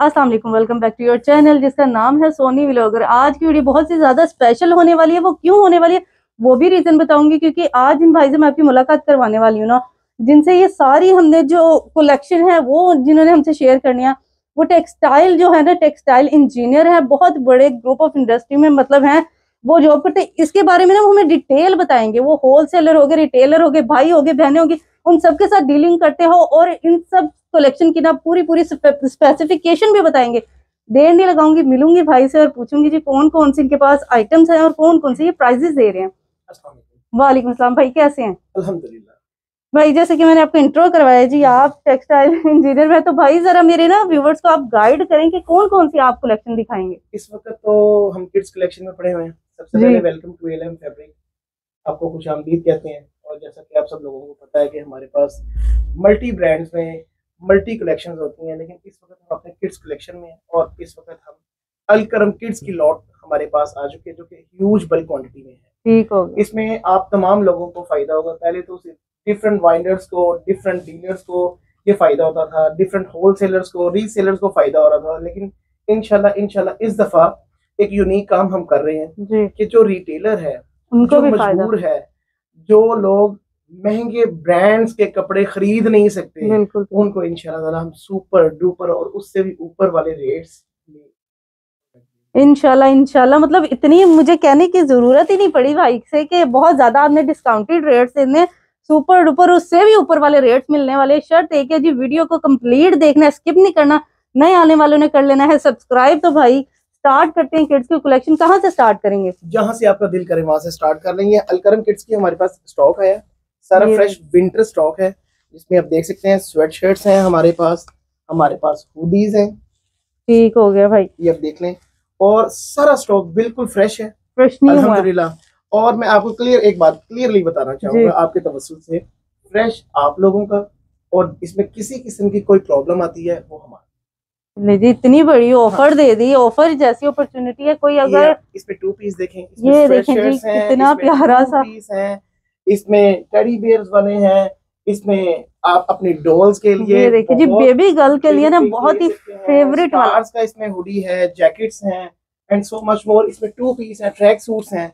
वालेकुम welcome back to your channel जिसका नाम है सोनी व्लॉगर। आज की वीडियो बहुत ही ज़्यादा स्पेशल होने वाली है। वो क्यों होने वाली है? वो भी रीजन बताऊँगी, क्योंकि आज इन भाई से मैं आपकी मुलाकात करवाने वाली हूँ ना। जिनसे ये सारी हमने जो कलेक्शन है, वो जिन्होंने हमसे शेयर करनी है, वो टेक्सटाइल जो है ना टेक्सटाइल इंजीनियर है, बहुत बड़े ग्रुप ऑफ़ इंडस्ट्री में मतलब है। वो जॉब करते इसके बारे में ना वो हमें डिटेल बताएँगे। वो होलसेलर हो गए रिटेलर हो गए, भाई हो गए, बहनें होगी उन सबके साथ डीलिंग करते हो और इन सब कलेक्शन की ना पूरी पूरी स्पेसिफिकेशन भी बताएँगे। देर नहीं लगाऊँगी मिलूँगी भाई से और पूछूँगी जी कौन कौन से इनके पास आइटम्स हैं और कौन कौन से ये प्राइजेस दे रहे हैं। वालेकुम असलम भाई कैसे हैं? अल्हम्दुलिल्लाह। भाई जैसे कि मैंने आपको इंट्रो करवाया जी आप टेक्सटाइल इंजीनियर में तो भाई जरा मेरे ना व्यूवर्स को आप गाइड करें कि कौन कौन सी आप कलेक्शन दिखाएँगे। इस वक्त तो हम किड्स कलेक्शन में पड़े हुए हैं। सबसे पहले वेलकम टू एलएम फैब्रिक आपको खुश आमदीद कहते हैं और जैसा कि आप सब लोगों को पता है कि हमारे पास मल्टी ब्रांड्स में मल्टी कलेक्शन होती हैं लेकिन इस वक्त हम अपने किड्स कलेक्शन में हैं और इस वक्त हम अलकरम किड्स की लॉट हमारे पास आ चुके हैं जो कि ह्यूज बल्क क्वांटिटी में है। ठीक होगा इसमें आप तमाम लोगों को फ़ायदा होगा। पहले तो सिर्फ़ डिफरेंट वाइंडर्स को डिफरेंट डीलर्स को ये फ़ायदा होता था डिफरेंट होलसेलर्स को रीसेलर्स को फ़ायदा हो रहा था लेकिन इनशाला इनशाला इस दफ़ा एक यूनिक काम हम कर रहे हैं कि जो रिटेलर है उनको जो मजबूर है जो लोग महँगे ब्रांड्स के कपड़े खरीद नहीं सकते। बिल्कुल उनको इंशाल्लाह हम सुपर डुपर और उससे भी ऊपर वाले रेट्स इनशाला इनशाला मतलब इतनी मुझे कहने की ज़रूरत ही नहीं पड़ी भाई से कि बहुत ज़्यादा आपने डिस्काउंटेड रेट्स देने सुपर डुपर उससे भी ऊपर वाले रेट्स मिलने वाले। शर्त एक है जी वीडियो को कंप्लीट देखना स्किप नहीं करना नए आने वालों ने कर लेना है सब्सक्राइब तो भाई स्टार्ट करते हैं किड्स की कलेक्शन कहाँ से स्टार्ट करेंगे? जहाँ से आपका दिल करे वहाँ से स्टार्ट कर लेंगे। अलकरम किड्स की हमारे पास स्टॉक है सारा फ्रेश विंटर स्टॉक है जिसमें आप देख सकते हैं स्वेट शर्ट्स हैं हमारे पास हमारे पास हुडीज हैं। ठीक हो गया भाई। ये आप देख लें। और सारा स्टॉक बिल्कुल फ्रेश है। प्रश्न नहीं हुआ और मैं आपको क्लियर एक बात क्लियरली बताना चाहूँगा आपके तवज्जुह से। फ्रेश आप लोगों का और इसमें किसी किस्म की कोई प्रॉब्लम आती है वो हमारा। जी इतनी बड़ी ऑफ़र हाँ। दे दी। ऑफ़र जैसी अपॉर्चुनिटी है कोई अगर इसमें टू पीस देखें इसमें ये देखें जी, कितना प्यारा सा। piece हैं। इसमें टेडी बियर्स बने हैं इसमें आप अपने डॉल्स के लिए देखिए जी बेबी गर्ल के लिए ना बहुत ही सकते वाला। का इसमें हुडी है जैकेट्स हैं एंड सो मच मोर इसमें टू पीस हैं ट्रैक सूट्स हैं।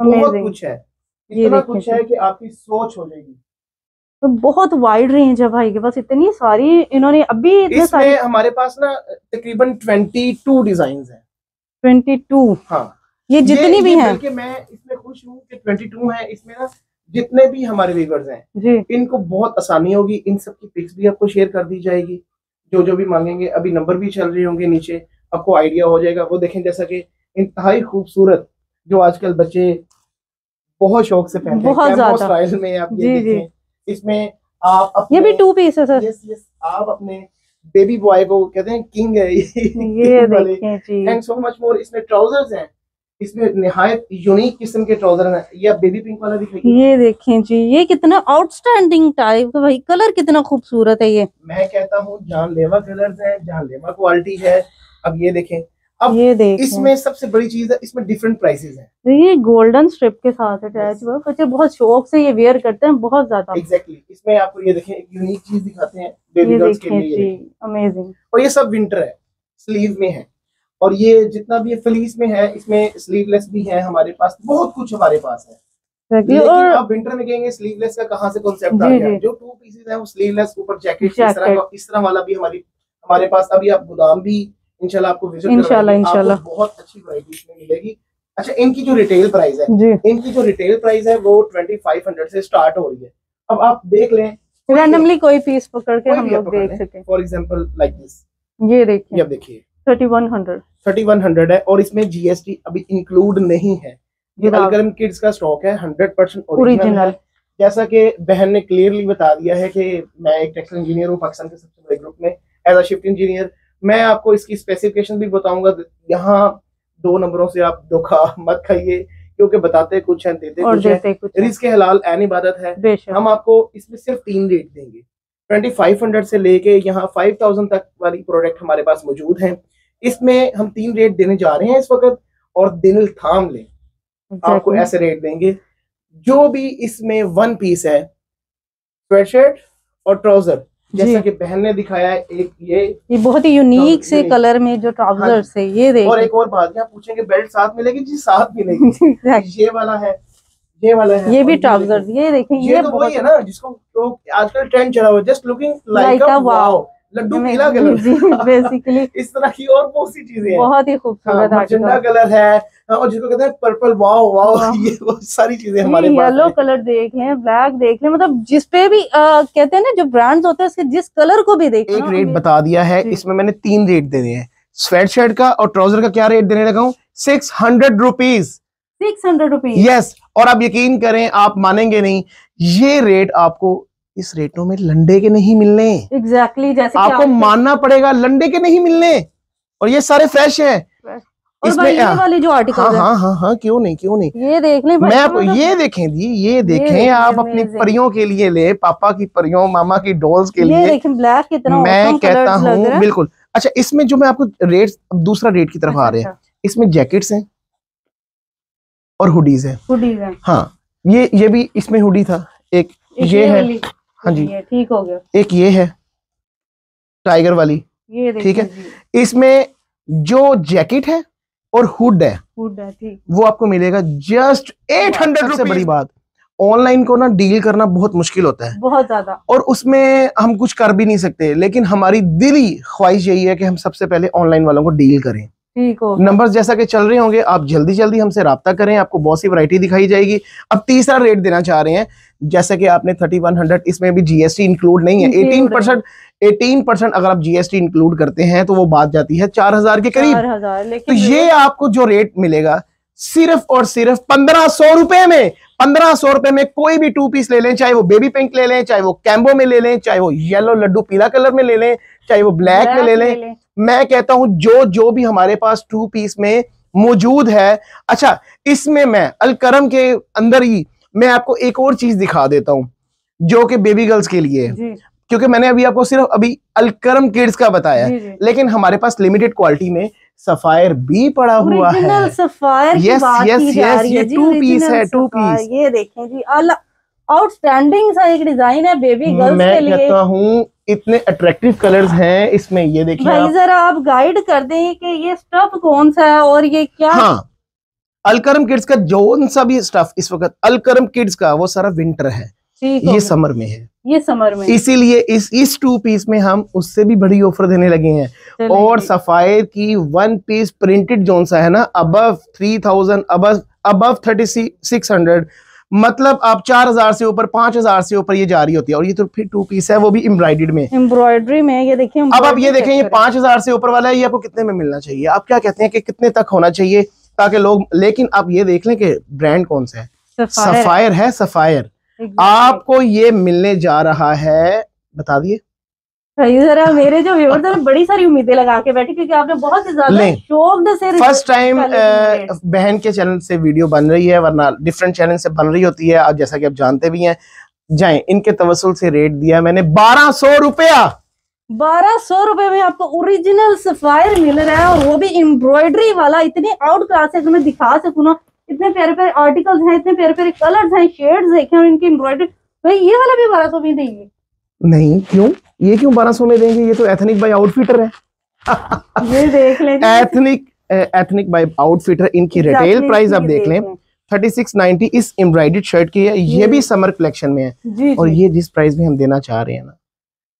बहुत कुछ है। इतना कुछ है कि आपकी सोच हो जाएगी। तो बहुत वाइड रेंज है भाई के पास इतनी सारी इन्होंने अभी इतने सारे हमारे पास ना तकरीबन 22 डिज़ाइन है। ट्वेंटी टू हाँ। ये जितनी ये- भी ये हैं। मैं इसमें खुश हूँ कि 22 है। इसमें ना जितने भी हमारे व्यूवर्स हैं जी। इनको बहुत आसानी होगी इन सब की पिक्स भी आपको शेयर कर दी जाएगी। जो जो भी मांगेंगे अभी नंबर भी चल रहे होंगे नीचे आपको आइडिया हो जाएगा। वो देखें जैसा कि इंतहाई खूबसूरत जो आजकल बच्चे बहुत शौक से पहनते हैं। बहुत स्टाइल में आप ये। देखें इसमें आप अपने ये भी टू पीस है सर यस यस आप अपने बेबी बॉय को कहते हैं किंग है ये। ये देखें जी। सो मच मोर इसमें ट्राउजर्स हैं। इसमें निहायत यूनिक किस्म के ट्राउज़र हैं। ये आप बेबी पिंक वाला दिखाइए। ये देखें जी ये कितना आउटस्टैंडिंग टाइप का भाई कलर कितना खूबसूरत है ये। मैं कहता हूँ जानलेवा कलर्स हैं जानलेवा क्वालिटी है अब ये देखें। अब ये देखें। इसमें सबसे बड़ी चीज़ है इसमें डिफरेंट प्राइसेस हैं। तो ये गोल्डन स्ट्रिप के साथ अटैच हुआ बच्चे बहुत शौक से ये वेयर करते हैं बहुत ज़्यादा। Exactly exactly. इसमें आपको ये देखें एक यूनिक चीज़ दिखाते हैं बेबी गर्ल्स के लिए। अमेजिंग और ये सब विंटर है स्लीव में है। और ये जितना भी फ्लीस में है इसमें स्लीवलेस भी है हमारे पास बहुत कुछ हमारे पास है। लेकिन और आप विंटर में कहेंगे स्लीवलेस का कहाँ से कॉन्सेप्ट आ गया? जो। टू पीसेस है वो स्लीवलेस ऊपर जैकेट इस तरह का इस तरह वाला भी हमारी हमारे पास अभी आप गोदाम भी इंशाल्लाह आपको विज़िट इंशाल्लाह, इंशाल्लाह। बहुत अच्छी वैरायटी इसमें मिलेगी। अच्छा इनकी जो रिटेल प्राइस है इनकी जो रिटेल प्राइस है वो ट्वेंटी फाइव हंड्रेड से स्टार्ट हो रही है। अब आप देख लें रैंडमली कोई पीस पकड़ के हम लोग देख सके। फॉर एग्ज़ाम्पल लाइक दिस ये देखिए। अब देखिए। Thirty one hundred. Thirty one hundred है और इसमें जीएसटी अभी इंक्लूड नहीं है। ये अलगरम किड्स का स्टॉक है हंड्रेड परसेंट ओरिजिनल जैसा कि बहन ने क्लियरली बता दिया है कि मैं एक टेक्सटाइल इंजीनियर हूँ पाकिस्तान के सबसे बड़े ग्रुप में। एज अ शिफ्ट इंजीनियर मैं आपको इसकी स्पेसिफिकेशन भी बताऊँगा। यहाँ दो नंबरों से आप धोखा मत खाइए क्योंकि बताते कुछ हैं देते और कुछ हैं। देते कुछ रिस्क हलाल एन इबादत है। हम आपको इसमें सिर्फ़ तीन रेट देंगे। ट्वेंटी फाइव हंड्रेड से लेके यहाँ फाइव थाउज़ेंड तक वाली प्रोडक्ट हमारे पास मौजूद हैं। इसमें हम तीन रेट देने जा रहे हैं इस वक्त और दिल थाम लें। आपको ऐसे रेट देंगे। जो भी इसमें वन पीस है स्वेटशर्ट और ट्राउज़र जैसा कि बहन ने दिखाया है एक ये ये बहुत ही यूनिक से कलर में जो ट्राउजर्स है ये और एक और बात यहाँ पूछेंगे बेल्ट साथ मिलेगी जी साथ मिलेगी. ये वाला है। ये वाला है ये भी ट्राउज़र ये देखें। ये ये तो वही है ना जिसको तो आजकल ट्रेंड चला हुआ just looking like a wow laddoo पीला कलर जी बेसिकली इस तरह की और बहुत सी चीज़ें हैं? बहुत ही हाँ, खूबसूरत आर्टिकल कलर है हाँ, और जिसको कहते हैं पर्पल वाओ वाओ। ये वो सारी चीज़ें हमारे पास येलो कलर देख लें ब्लैक देख लें मतलब जिस पे भी आ, कहते हैं ना जो ब्रांड्स होते हैं उसके जिस कलर को भी देख एक रेट बता दिया है इसमें मैंने तीन रेट दे दिए हैं। स्वेट शर्ट का और ट्राउज़र का क्या रेट देने लगा हूँ? Six hundred rupees six hundred rupees yes और आप यकीन करें आप मानेंगे नहीं ये रेट आपको इस रेटों में लंडे के नहीं मिलने। एग्जैक्टली exactly, जैसे आपको मानना पड़ेगा लंडे के नहीं मिलने। और ये सारे फ्रेश हैं। और इसमें ये वाले जो आर्टिकल हाँ हाँ। हाँ हाँ क्यों नहीं क्यों नहीं। ये देख लें मैं आपको मतलब- ये देखें दी ये देखें देखें, आप अपनी परियों के लिए ले पापा की परियों मामा की डॉल्स के ये लिए। देखें ब्लैक कितना मैं कहता हूँ बिल्कुल। अच्छा इसमें जो मैं आपको रेट दूसरा रेट की तरफ़ आ रहे हैं। अच्छा, इसमें जैकेट्स हैं। और हुडीज हैं। हैं। हाँ ये ये भी इसमें हुडी था। एक एक ये है। हाँ जी। ठीक हो गया। एक ये है। टाइगर वाली। ये ठीक है। इसमें जो जैकेट है और हुड है हुड है ठीक। वो आपको मिलेगा जस्ट एट हंड्रेड से बड़ी बात। ऑनलाइन को ना डील करना बहुत मुश्किल होता है। बहुत ज़्यादा। और उसमें हम कुछ कर भी नहीं सकते लेकिन हमारी दिली ख्वाहिश यही है कि हम सबसे पहले ऑनलाइन वालों को डील करें। ठीक हो। नंबर्स जैसा कि चल रहे होंगे आप जल्दी जल्दी हमसे रब्ता करें आपको बहुत सी वैरायटी दिखाई जाएगी। अब तीसरा रेट देना चाह रहे हैं जैसे कि आपने थर्टी वन हंड्रेड इसमें भी जीएसटी इंक्लूड नहीं है। Include एटीन है। परसेंट एटीन परसेंट अगर आप जीएसटी इंक्लूड करते हैं तो वो बात जाती है चार हज़ार के करीब। हज़ार तो ये आपको जो रेट मिलेगा सिर्फ़ और सिर्फ़ पंद्रह सौ रुपए में पंद्रह सौ रुपए में कोई भी टू पीस ले लें चाहे वो बेबी पिंक ले लें चाहे वो कैम्बो में ले लें चाहे वो येलो लड्डू पीला कलर में ले लें चाहे वो ब्लैक में ले लें। मैं कहता हूँ जो जो भी हमारे पास टू पीस में मौजूद है अच्छा इसमें मैं अलकरम के अंदर ही मैं आपको एक और चीज़ दिखा देता हूँ जो कि बेबी गर्ल्स के लिए है जी क्योंकि मैंने अभी आपको सिर्फ़ अभी अलकरम किड्स का बताया जी जी लेकिन हमारे पास लिमिटेड क्वालिटी में सफायर भी पड़ा हुआ है सफायर की Yes, बात yes, की जा yes, रही ये है piece original है, sapphire। piece। ये देखें जी आउटस्टैंडिंग सा एक डिज़ाइन है बेबी गर्ल्स मैं के लिए कहता हूँ इतने अट्रैक्टिव कलर्स हैं इसमें ये देखिए भाई आप। जरा आप गाइड कर दें कि ये स्टफ़ कौन सा है और ये क्या हाँ अलकरम किड्स का जो सा भी स्टफ़ इस वक्त अलकरम किड्स का वो सारा विंटर है। ये समर में है। ये समर में इसीलिए इस इस टू पीस में हम उससे भी बड़ी ऑफ़र देने लगे हैं। और। सफायर की वन पीस प्रिंटेड जोन सा है ना above three thousand above above thirty six hundred मतलब आप चार हज़ार से ऊपर पाँच हज़ार से ऊपर ये जा रही होती है और ये तो फिर टू पीस है वो भी एम्ब्रॉइडेड में। एम्ब्रॉयडरी में ये देखिए अब आप ये देखें ये पाँच हज़ार से ऊपर वाला है ये आपको कितने में मिलना चाहिए? आप क्या कहते हैं कि कितने तक होना चाहिए ताकि लोग लेकिन आप ये देख लें कि ब्रांड कौन सा है? सफायर है। सफायर आपको ये मिलने जा रहा है बता दिए। जरा मेरे जो व्यूअर्स हैं बड़ी सारी उम्मीदें लगा के बैठे क्योंकि आपने बहुत ही ज़्यादा शौक से फ़र्स्ट टाइम। बहन के चैनल से वीडियो बन रही है वरना डिफरेंट चैनल से बन रही होती है आप जैसा कि आप जानते भी हैं जाएँ इनके तवसल से रेट दिया मैंने बारह सौ रुपया। बारह सौ रुपए में आपको ओरिजिनल सफायर मिल रहा है और वो भी एम्ब्रॉयडरी वाला इतनी आउट क्लास है मैं दिखा सकूँ ना इतने प्यारे प्यारे आर्टिकल्स हैं इतने प्यारे प्यारे कलर्स हैं शेड्स देखे और इनकी एम्ब्रॉयडरी भाई ये वाला भी बारह सौ में देंगे। नहीं क्यों? ये क्यों बारह सौ में देंगे? ये तो एथनिक बाई आउटफिटर है। ये देख लें एथनिक एथनिक बाई आउटफिटर इनकी रिटेल प्राइस आप देख लें। थर्टी सिक्स नाइनटी इस एम्ब्रॉइडेड शर्ट की है। ये भी समर कलेक्शन में है। और ये जिस प्राइस में हम देना चाह रहे हैं ना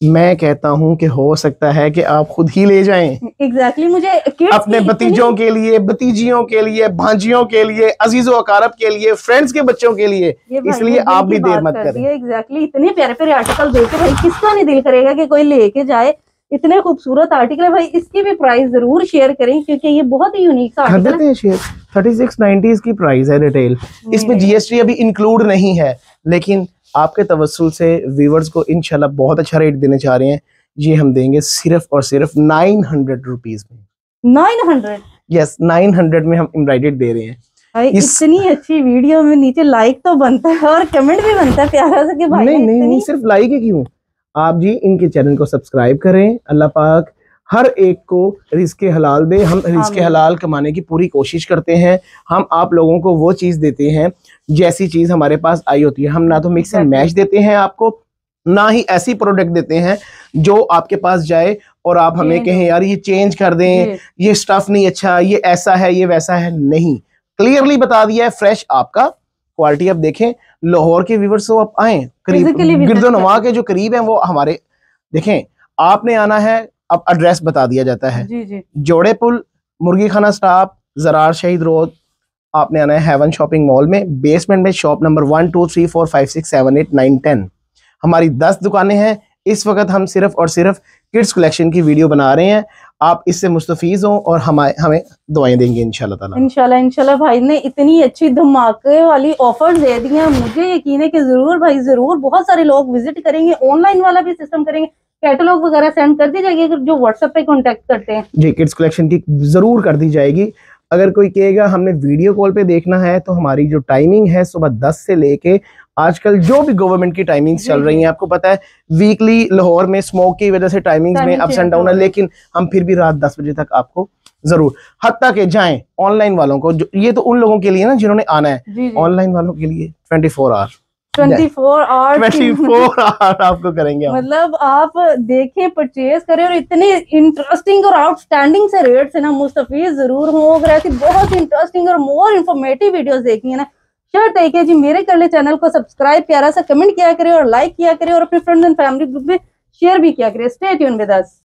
मैं कहता हूँ कि हो सकता है कि आप खुद ही ले जाएँ। एग्जैक्टली मुझे अपने भतीजों के लिए भतीजियों के लिए भांजियों के लिए अजीजों अकारब के लिए फ्रेंड्स के बच्चों के लिए। इसलिए आप भी देर मत कर। एग्जैक्टली इतने प्यारे प्यारे आर्टिकल देख भाई किसका नहीं दिल करेगा कि कोई लेके जाए? इतने खूबसूरत आर्टिकल है भाई इसकी भी प्राइस ज़रूर शेयर करें क्योंकि ये बहुत ही यूनिक सा आर्टिकल हैं। शेयर थर्टी सिक्स नाइनटी इसकी प्राइस है रिटेल इसमें जीएसटी अभी इंक्लूड नहीं है लेकिन आपके तवस्सुल से व्यूवर्स को इंशाल्लाह बहुत अच्छा रेट देने चाह रहे हैं। ये हम देंगे सिर्फ़ और सिर्फ़ नाइन हंड्रेड रुपीज़ में। Nine hundred yes nine hundred में हम एम्ब्रॉयडेड दे रहे हैं। इस- इतनी अच्छी वीडियो में नीचे लाइक तो बनता है और कमेंट भी बनता है प्यारा सा कि भाई नहीं नहीं नहीं सिर्फ़ लाइक है क्यों? आप जी इनके चैनल को सब्सक्राइब करें अल्लाह पाक। हर एक को रिस्के हलाल दे। हम रिस्के। हलाल कमाने की पूरी कोशिश करते हैं। हम आप लोगों को वो चीज़ देते हैं जैसी चीज़ हमारे पास आई होती है। हम ना तो मिक्स एंड. मैच देते हैं आपको ना ही ऐसी प्रोडक्ट देते हैं जो आपके पास जाए और आप हमें कहें यार ये चेंज कर दें ये स्टफ़ नहीं अच्छा ये ऐसा है ये वैसा है। नहीं। क्लियरली बता दिया है फ्रेश आपका क्वालिटी आप देखें। लाहौर के व्यूवर्स आप आए। करीब Physically visit गिरदोनवा के जो करीब हैं वो हमारे देखें आपने आना है अब एड्रेस बता दिया जाता है। जी जी। जोड़े पुल मुर्गी खाना स्टाफ जरार शहीद रोड आपने आना है हेवन शॉपिंग मॉल में बेसमेंट में shop number one two three four five six seven eight nine ten हमारी दस दुकानें हैं इस वक्त हम सिर्फ़ और सिर्फ़ किड्स कलेक्शन की वीडियो बना रहे हैं। आप इससे मुस्तफ़ीज़ हों और हमें हमें दुआएँ देंगे इनशाला ताला। इंशाल्लाह इंशाल्लाह भाई ने इतनी अच्छी धमाके वाली ऑफ़र दे दी हैं। मुझे यकीन है कि ज़रूर भाई ज़रूर बहुत सारे लोग विज़िट करेंगे ऑनलाइन वाला भी सिस्टम करेंगे। कैटलॉग वगैरह सेंड कर दी जाएगी अगर जो व्हाट्सएप पे कांटेक्ट करते हैं जी किड्स कलेक्शन की ज़रूर कर दी जाएगी अगर कोई कहेगा हमने वीडियो कॉल पे देखना है तो हमारी जो टाइमिंग है सुबह 10 से लेके आजकल जो भी गवर्नमेंट की टाइमिंग्स चल रही। हैं आपको पता है वीकली लाहौर में स्मोक की वजह से टाइमिंग्स में अप्स एंड डाउन है। लेकिन हम फिर भी रात 10 बजे तक आपको ज़रूर हत्ता के जाएँ ऑनलाइन वालों को ये तो उन लोगों के लिए ना जिन्होंने आना है ऑनलाइन वालों के लिए 24 hour twenty four hours 24 hour आपको करेंगे मतलब आप देखें परचेज करें और इतने इंटरेस्टिंग और आउटस्टैंडिंग से रेट से ना मुस्तफीज ज़रूर हो। अगर ऐसी बहुत इंटरेस्टिंग और मोर इन्फॉर्मेटिव वीडियोस देखनी है ना है कि जी मेरे कर ले चैनल को सब्सक्राइब प्यारा सा कमेंट किया करें और लाइक किया करें और अपने फ्रेंड्स एंड फैमिली ग्रुप में शेयर भी किया करें। Stay tuned with us